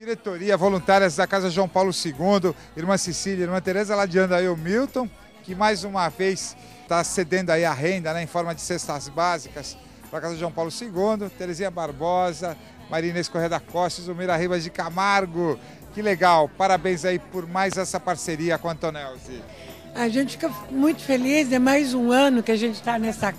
Diretoria Voluntárias da Casa João Paulo II, Irmã Cecília, Irmã Tereza Ladiando aí o Milton, que mais uma vez está cedendo aí a renda né, em forma de cestas básicas para a Casa João Paulo II, Terezinha Barbosa, Maria Inês Correia da Costa, Zumira Ribas de Camargo. Que legal, parabéns aí por mais essa parceria com a Antonelzi. A gente fica muito feliz, é mais um ano que a gente está nessa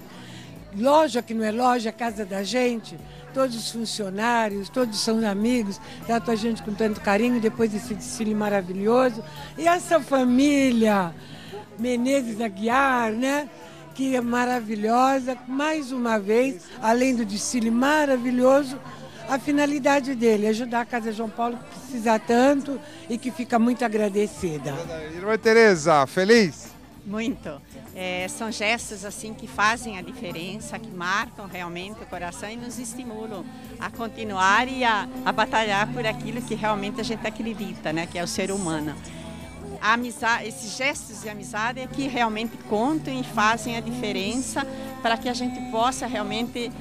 loja que não é loja, casa da gente. Todos os funcionários, todos são amigos, tratam a gente com tanto carinho depois desse desfile maravilhoso. E essa família, Menezes Aguiar, né? Que é maravilhosa, mais uma vez, além do desfile maravilhoso, a finalidade dele, ajudar a Casa João Paulo, que precisa tanto e que fica muito agradecida. Irmã Tereza, feliz? Muito. É, são gestos assim que fazem a diferença, que marcam realmente o coração e nos estimulam a continuar e a, a batalhar por aquilo que realmente a gente acredita, né, que é o ser humano. A amizade, esses gestos de amizade é que realmente contam e fazem a diferença para que a gente possa realmente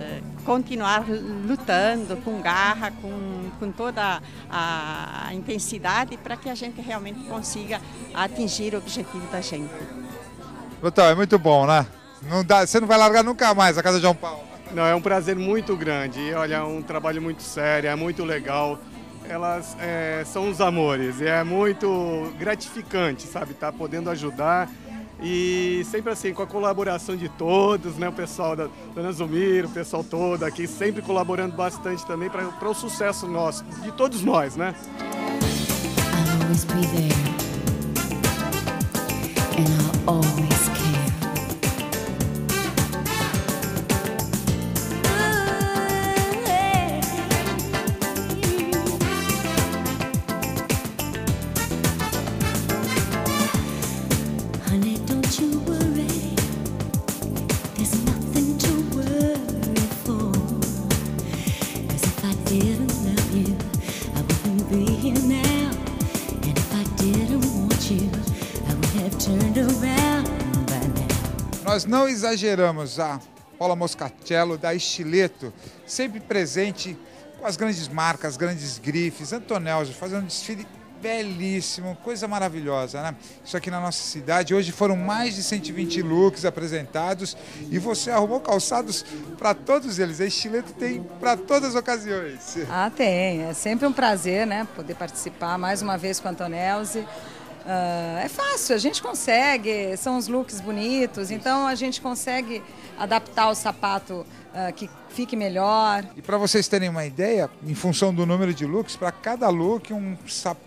eh, continuar lutando com garra, com, com toda a, intensidade, para que a gente realmente consiga atingir o objetivo da gente. Doutor, é muito bom, né? Não dá, você não vai largar nunca mais a Casa de João Paulo. Não, é um prazer muito grande. E olha, é um trabalho muito sério, é muito legal. Elas é, são os amores e é muito gratificante, sabe? Estar tá podendo ajudar e sempre assim, com a colaboração de todos, né? O pessoal da Dona Zumir, o pessoal todo aqui, sempre colaborando bastante também para o sucesso nosso, de todos nós, né? I'll always be there. And I'll always Nós não exageramos. A Paula Moscatello, da Estileto, sempre presente com as grandes marcas, grandes grifes. Antonelzo fazendo um desfile belíssimo, coisa maravilhosa, né? Isso aqui na nossa cidade. Hoje foram mais de 120 looks apresentados e você arrumou calçados para todos eles. A Estileto tem para todas as ocasiões. Ah, tem. É sempre um prazer, né? Poder participar mais uma vez com a Antonelzi. Uh, é fácil, a gente consegue, são os looks bonitos, então a gente consegue adaptar o sapato uh, que fique melhor. E para vocês terem uma ideia, em função do número de looks, para cada look um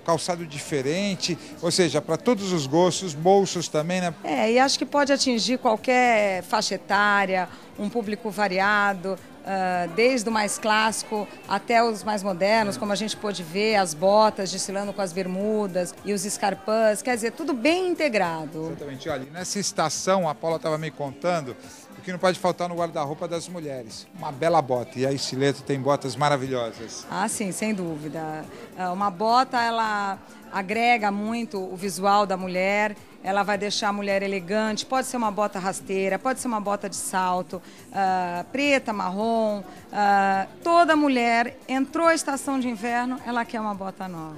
calçado diferente, ou seja, para todos os gostos, bolsos também, né? É, e acho que pode atingir qualquer faixa etária, um público variado, desde o mais clássico até os mais modernos, como a gente pôde ver, as botas desfilando com as bermudas e os escarpãs, quer dizer, tudo bem integrado. Exatamente. Olha, nessa estação, a Paula estava me contando, o que não pode faltar no guarda-roupa das mulheres. Uma bela bota. E a Estileto tem botas maravilhosas. Ah, sim, sem dúvida. Ah, uma bota, ela agrega muito o visual da mulher ela vai deixar a mulher elegante. Pode ser uma bota rasteira, pode ser uma bota de salto, uh, preta, marrom. Uh, toda mulher entrou a estação de inverno, ela quer uma bota nova.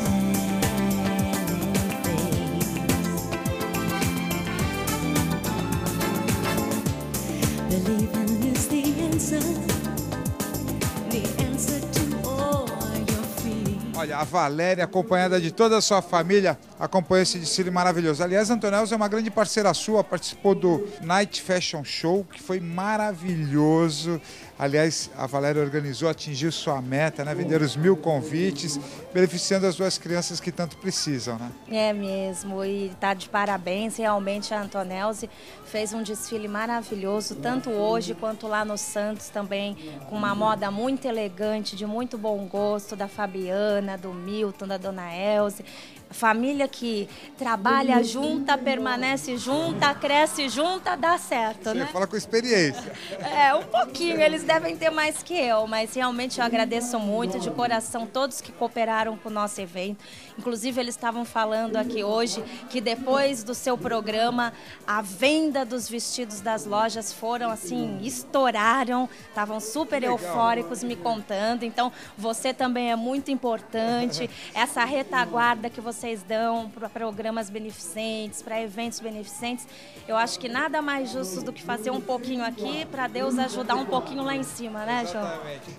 a Valéria, acompanhada de toda a sua família, acompanhou esse desfile maravilhoso. Aliás, Antonells é uma grande parceira sua, participou do Night Fashion Show, que foi maravilhoso. Aliás, a Valéria organizou, atingiu sua meta, né? Vender os mil convites, beneficiando as duas crianças que tanto precisam, né? É mesmo, e está de parabéns. Realmente a Antonelzi fez um desfile maravilhoso, tanto hoje quanto lá no Santos também, com uma moda muito elegante, de muito bom gosto, da Fabiana, do Milton, da Dona Elze família que trabalha junta, permanece junta, cresce junta, dá certo, Você né? fala com experiência. É, um pouquinho, eles devem ter mais que eu, mas realmente eu agradeço muito de coração todos que cooperaram com o nosso evento. Inclusive, eles estavam falando aqui hoje que depois do seu programa, a venda dos vestidos das lojas foram assim, estouraram, estavam super eufóricos me contando. Então, você também é muito importante. Essa retaguarda que vocês dão para programas beneficentes, para eventos beneficentes, eu acho que nada mais justo do que fazer um pouquinho aqui para Deus ajudar um pouquinho lá em cima, né, João?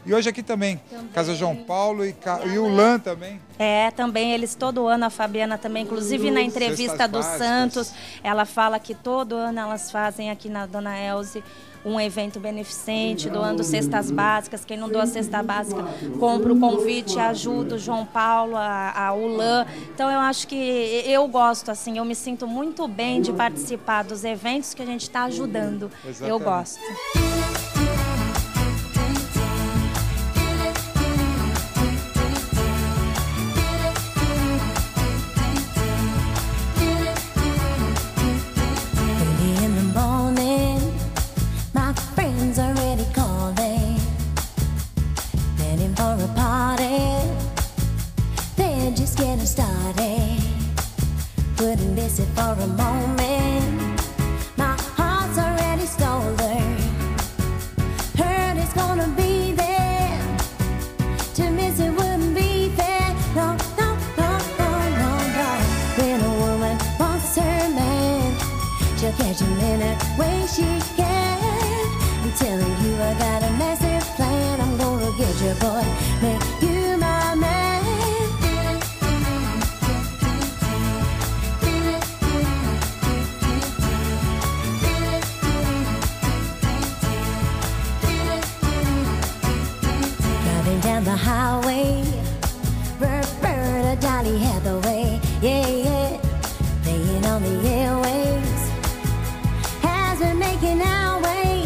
E hoje aqui também, Também. Casa João Paulo e, Ca... e o LAN também. É, também eles todo ano, a Fabiana também, inclusive na entrevista do básicas. Santos, ela fala que todo ano elas fazem aqui na Dona Elze um evento beneficente, doando cestas básicas. Quem não doa cesta básica, compra o convite, ajuda o João Paulo, a, a Ulan. Então eu acho que eu gosto, assim, eu me sinto muito bem de participar dos eventos que a gente está ajudando. Eu Exatamente. gosto. For a party. They're just getting started. Wouldn't miss it for a moment. My heart's already stolen. Heard it's gonna be there. To miss it wouldn't be fair. No, no, no, no, no, no. When a woman wants her man, she'll catch him in a way she can. Down the highway, Roberta Dolly Hathaway, yeah, yeah, playing on the airwaves. As we're making our way,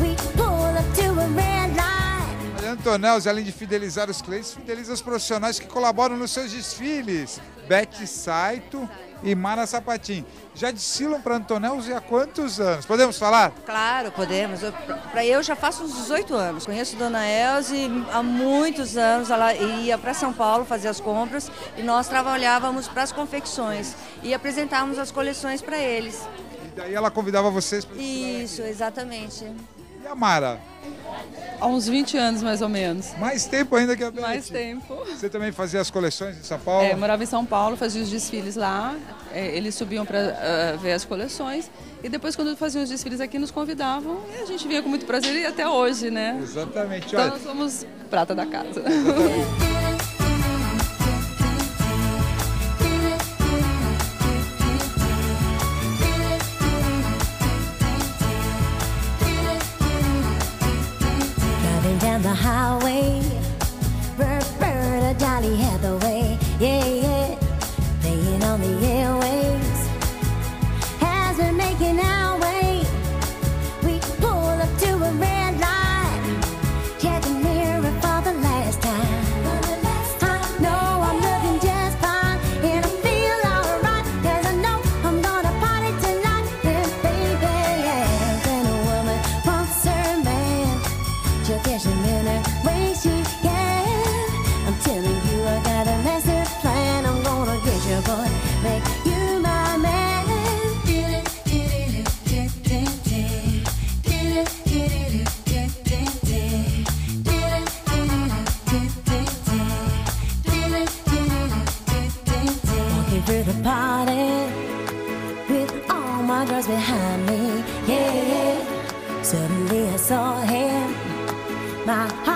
we pull up to a red light. A Antonells, além de fidelizar os clientes, fideliza os profissionais que colaboram nos seus desfiles. Beth Saito e Mara Sapatin. Já desfilam para Antonells e há quantos anos? Podemos falar? Claro, podemos. Eu, pra eu já faço uns 18 anos. Conheço Dona Elze há muitos anos. Ela ia para São Paulo fazer as compras e nós trabalhávamos para as confecções e apresentávamos as coleções para eles. E daí ela convidava vocês para Isso, exatamente. E a Mara? Há uns 20 anos, mais ou menos. Mais tempo ainda que a Beth. Mais tempo. Você também fazia as coleções em São Paulo? É, morava em São Paulo, fazia os desfiles lá, é, eles subiam para ver as coleções e depois quando faziam os desfiles aqui nos convidavam e a gente vinha com muito prazer e até hoje, né? Exatamente. Então Olha, nós somos prata da casa. Driving highway, my girls behind me, yeah. Suddenly I saw him. My heart